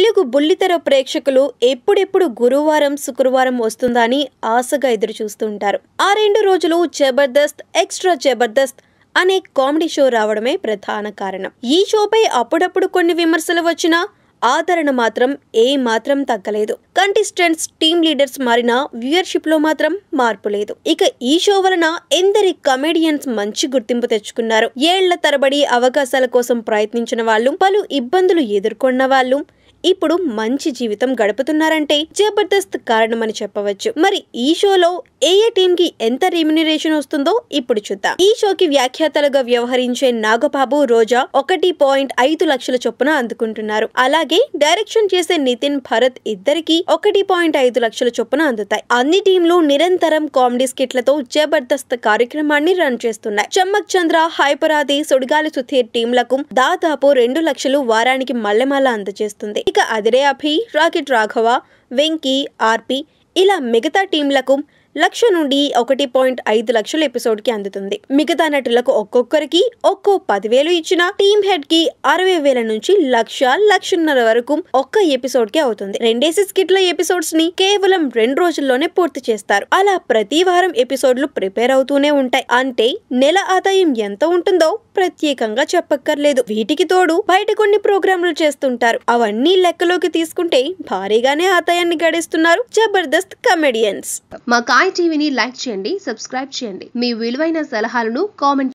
తెలుగు బుల్లితెర ప్రేక్షకులు ఎప్పుడెప్పుడు గురువారం శుక్రవారం వస్తుందా అని ఆశగా ఎదురు చూస్తుంటారు. ఆ రెండు రోజులు జబర్దస్త్ ఎక్స్ట్రా జబర్దస్త్ అనే కామెడీ షో రావడమే ప్రధాన కారణం. ఈ షోపై అప్పుడప్పుడు కొన్ని విమర్శలు వచ్చినా ఆదరణ మాత్రం ఏ మాత్రం తగ్గలేదు. కంటెస్టెంట్స్ టీమ్ లీడర్స్ మారిన వ్యూయర్షిప్లో మాత్రం మార్పు లేదు. ఇక ఈ షో వలన ఎందరి కమెడియన్స్ మంచి గుర్తింపు తెచ్చుకున్నారు. ఏళ్ళ తరబడి అవకాశాల కోసం ప్రయత్నించిన వాళ్ళు పలు ఇబ్బందులు ఎదుర్కొన్న వాళ్ళు ఇప్పుడు మంచి జీవితం గడుపుతున్నారంటే జబర్దస్త్ కారణమని చెప్పవచ్చు. మరి ఈ షోలో ఏ ఏ టీమ్కి ఎంత రెమ్యునరేషన్ వస్తుందో ఇప్పుడు చూద్దాం. ఈ షోకి వ్యాఖ్యాతలుగా వ్యవహరించే నాగబాబు రోజా ఒకటి పాయింట్ ఐదు లక్షల చొప్పున అందుకుంటున్నారు. అలాగే డైరెక్షన్ చేసే నితిన్ భరత్ ఇద్దరికి ఒకటి పాయింట్ ఐదు లక్షల చొప్పున అందుతాయి. అన్ని టీంలు నిరంతరం కామెడీ స్కిట్లతో జబర్దస్త్ కార్యక్రమాన్ని రన్ చేస్తున్నాయి. చమ్మక్ చంద్ర హైపరాది సుడిగాలి సుధీర్ టీంలకు దాదాపు రెండు లక్షలు వారానికి మల్లెమాల అందజేస్తుంది. ఇక అదిరే అభి రాకెట్ రాఘవ వెంకీ ఆర్పి ఇలా మిగతా టీంలకు లక్ష నుండి ఒకటి పాయింట్ ఐదు లక్షల ఎపిసోడ్కి అందుతుంది. మిగతా నటులకు ఒక్కొక్కరికి ఒక్కో పదివేలు ఇచ్చిన టీమ్ హెడ్కి అరవై వేల నుంచి లక్ష లక్షన్నర వరకు ఒక్క ఎపిసోడ్కి అవుతుంది. రెండేసి స్కిట్ల ఎపిసోడ్స్ని కేవలం రెండు రోజుల్లోనే పూర్తి చేస్తారు. అలా ప్రతి వారం ఎపిసోడ్లు ప్రిపేర్ అవుతూనే ఉంటాయి. అంటే నెల ఆదాయం ఎంత ఉంటుందో ప్రత్యేకంగా చెప్పక్కర్లేదు. వీటికి తోడు బయట కొన్ని ప్రోగ్రాంలు చేస్తుంటారు. అవన్నీ లెక్కలోకి తీసుకుంటే భారీగానే ఆదాయాన్ని గడిస్తున్నారు జబర్దస్త్ కమెడియన్స్. మా కాయ్ టీవీని లైక్ చేయండి సబ్స్క్రైబ్ చేయండి. మీ విలువైన సలహాలను కామెంట్